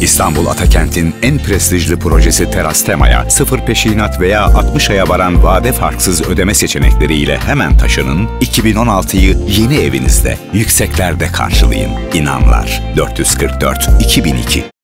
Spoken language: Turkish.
İstanbul Atakent'in en prestijli projesi Teras Tema'ya sıfır peşinat veya 60 aya varan vade farksız ödeme seçenekleriyle hemen taşının 2016'yı yeni evinizde yükseklerde karşılayın. İnanlar 444 2002